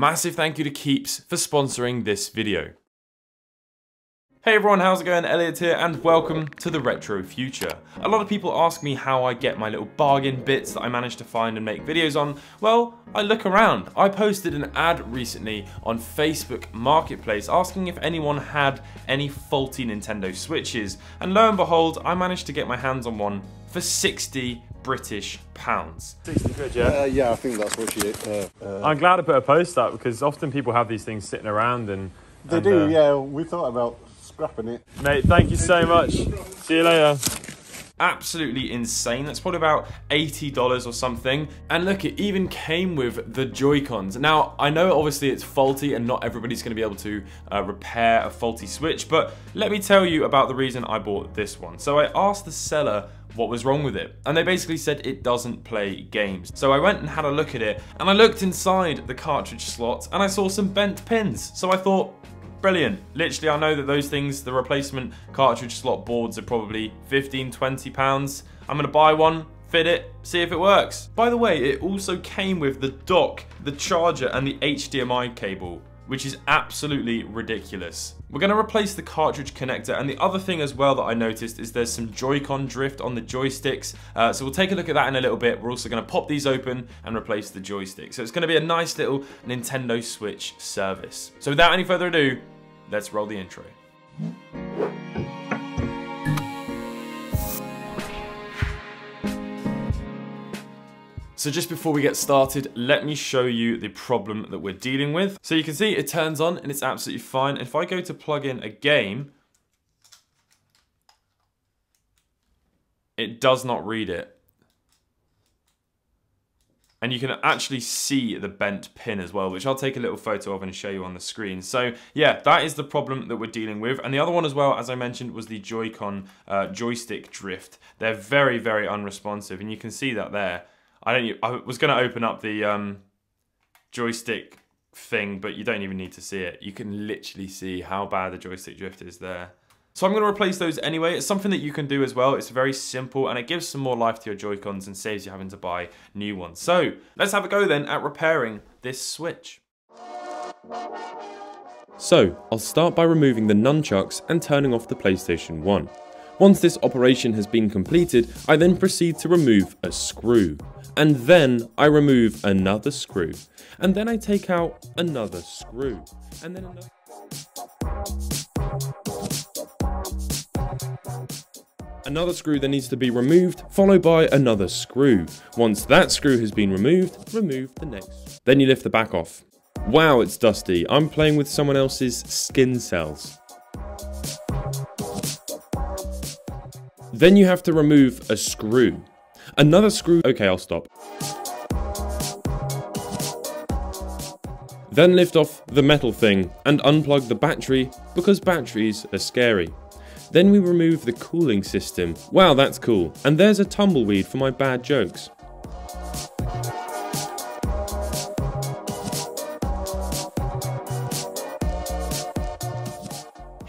Massive thank you to Keeps for sponsoring this video. Hey everyone, how's it going? Elliot here and welcome to the Retro Future. A lot of people ask me how I get my little bargain bits that I manage to find and make videos on. Well, I look around. I posted an ad recently on Facebook Marketplace asking if anyone had any faulty Nintendo Switches and lo and behold, I managed to get my hands on one for 60 British pounds. 60 quid, yeah? Uh, yeah, I think that's what she. Uh, uh, I'm glad I put a post up because often people have these things sitting around and. they and, do, uh, yeah. We thought about scrapping it. Mate, thank you so much. See you later. absolutely insane. That's probably about $80 or something. And look, it even came with the Joy-Cons. Now, I know obviously it's faulty and not everybody's gonna be able to uh, repair a faulty Switch, but let me tell you about the reason I bought this one. So I asked the seller what was wrong with it. And they basically said it doesn't play games. So I went and had a look at it and I looked inside the cartridge slot and I saw some bent pins. So I thought, Brilliant. Literally, I know that those things, the replacement cartridge slot boards are probably 15, 20 pounds. I'm gonna buy one, fit it, see if it works. By the way, it also came with the dock, the charger, and the HDMI cable which is absolutely ridiculous. We're going to replace the cartridge connector and the other thing as well that I noticed is there's some Joy-Con drift on the joysticks uh, so we'll take a look at that in a little bit. We're also going to pop these open and replace the joystick. So it's going to be a nice little Nintendo Switch service. So without any further ado, let's roll the intro. So just before we get started, let me show you the problem that we're dealing with. So you can see it turns on and it's absolutely fine. If I go to plug in a game, it does not read it. And you can actually see the bent pin as well, which I'll take a little photo of and show you on the screen. So yeah, that is the problem that we're dealing with. And the other one as well, as I mentioned, was the Joy-Con uh, joystick drift. They're very, very unresponsive and you can see that there. I don't. I was going to open up the um, joystick thing, but you don't even need to see it. You can literally see how bad the joystick drift is there. So I'm going to replace those anyway. It's something that you can do as well. It's very simple and it gives some more life to your Joy-Cons and saves you having to buy new ones. So let's have a go then at repairing this Switch. So I'll start by removing the nunchucks and turning off the PlayStation 1. Once this operation has been completed, I then proceed to remove a screw and then I remove another screw, and then I take out another screw, and then another. Another screw then needs to be removed, followed by another screw. Once that screw has been removed, remove the next. Then you lift the back off. Wow, it's dusty. I'm playing with someone else's skin cells. Then you have to remove a screw. Another screw, okay, I'll stop. Then lift off the metal thing and unplug the battery because batteries are scary. Then we remove the cooling system. Wow, that's cool. And there's a tumbleweed for my bad jokes.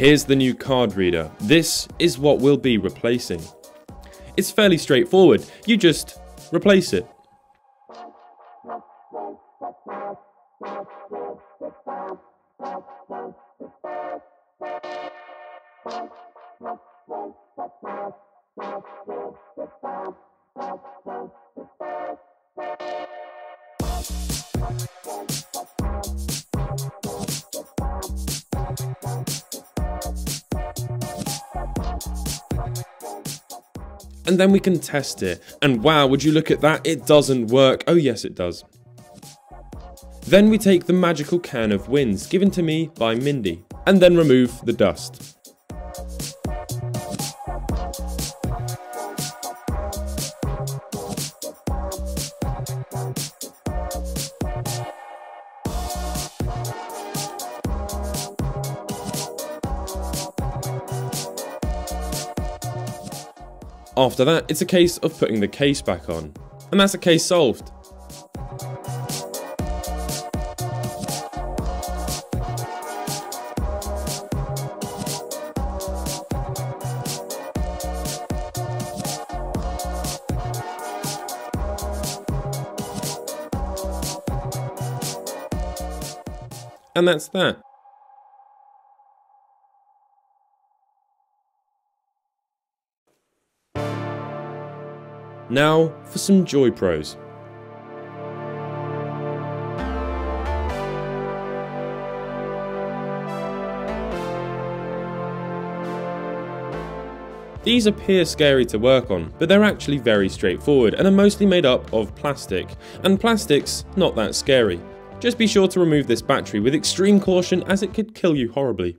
Here's the new card reader. This is what we'll be replacing. It's fairly straightforward. You just replace it. And then we can test it. And wow, would you look at that? It doesn't work. Oh yes, it does. Then we take the magical can of wins given to me by Mindy, and then remove the dust. After that, it's a case of putting the case back on. And that's a case solved. And that's that. Now for some Joy Pros. These appear scary to work on, but they're actually very straightforward and are mostly made up of plastic. And plastic's not that scary. Just be sure to remove this battery with extreme caution as it could kill you horribly.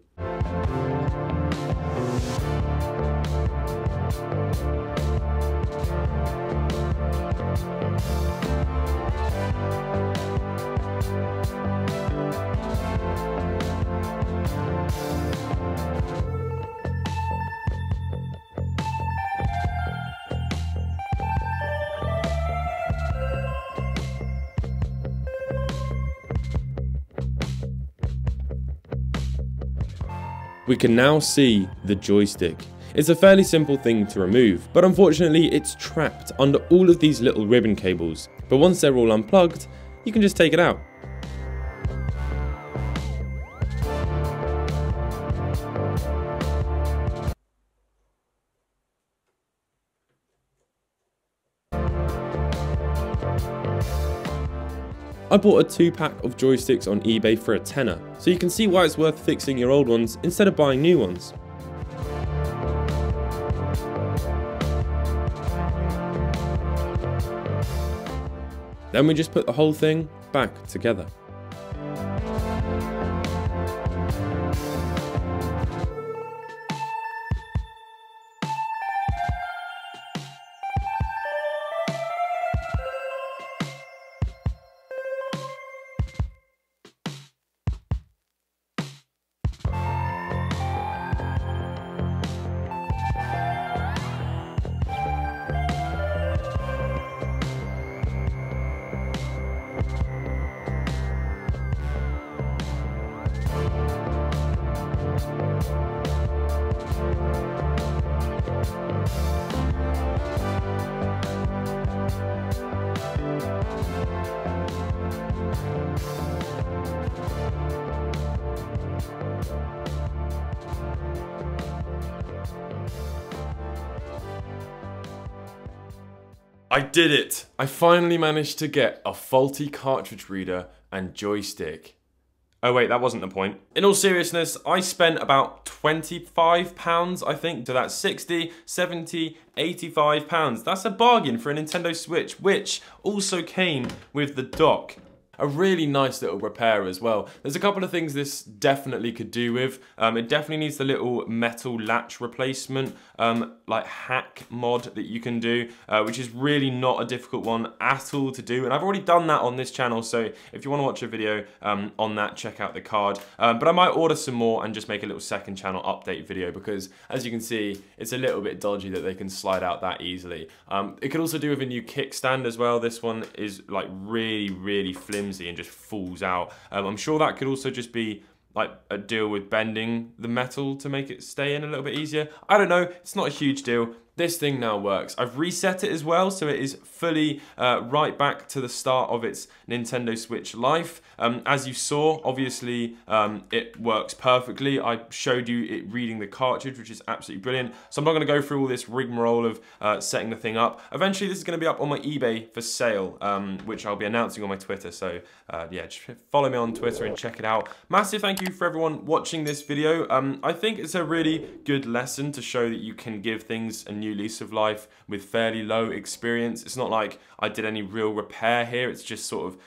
We can now see the joystick. It's a fairly simple thing to remove, but unfortunately it's trapped under all of these little ribbon cables. But once they're all unplugged, you can just take it out. I bought a 2 pack of joysticks on eBay for a tenner, so you can see why it's worth fixing your old ones instead of buying new ones. Then we just put the whole thing back together. I did it! I finally managed to get a faulty cartridge reader and joystick. Oh wait, that wasn't the point. In all seriousness, I spent about 25 pounds, I think, so that's 60, 70, 85 pounds. That's a bargain for a Nintendo Switch, which also came with the dock a really nice little repair as well. There's a couple of things this definitely could do with. Um, it definitely needs the little metal latch replacement, um, like hack mod that you can do, uh, which is really not a difficult one at all to do. And I've already done that on this channel, so if you want to watch a video um, on that, check out the card. Um, but I might order some more and just make a little second channel update video because, as you can see, it's a little bit dodgy that they can slide out that easily. Um, it could also do with a new kickstand as well. This one is like really, really flimsy flimsy and just falls out. Um, I'm sure that could also just be like a deal with bending the metal to make it stay in a little bit easier. I don't know, it's not a huge deal this thing now works. I've reset it as well, so it is fully uh, right back to the start of its Nintendo Switch life. Um, as you saw, obviously um, it works perfectly. I showed you it reading the cartridge, which is absolutely brilliant. So I'm not going to go through all this rigmarole of uh, setting the thing up. Eventually, this is going to be up on my eBay for sale, um, which I'll be announcing on my Twitter. So uh, yeah, just follow me on Twitter and check it out. Massive thank you for everyone watching this video. Um, I think it's a really good lesson to show that you can give things a new new lease of life with fairly low experience. It's not like I did any real repair here. It's just sort of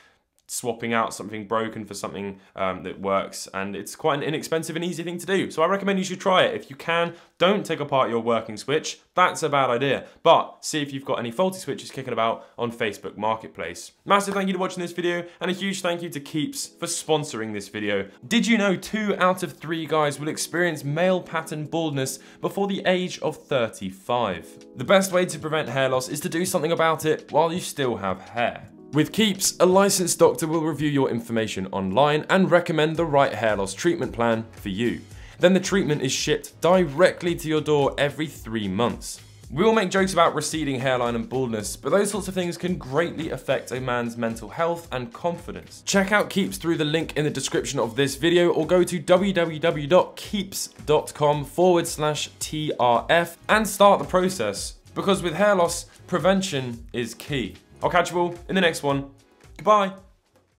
swapping out something broken for something um, that works and it's quite an inexpensive and easy thing to do. So I recommend you should try it. If you can don't take apart your working switch. That's a bad idea. But see if you've got any faulty switches kicking about on Facebook Marketplace. Massive thank you to watching this video and a huge thank you to Keeps for sponsoring this video. Did you know two out of three guys will experience male pattern baldness before the age of 35 the best way to prevent hair loss is to do something about it while you still have hair with Keeps, a licensed doctor will review your information online and recommend the right hair loss treatment plan for you. Then the treatment is shipped directly to your door every three months. We all make jokes about receding hairline and baldness, but those sorts of things can greatly affect a man's mental health and confidence. Check out Keeps through the link in the description of this video or go to www.keeps.com forward slash TRF and start the process. Because with hair loss, prevention is key. I'll catch you all in the next one. Goodbye.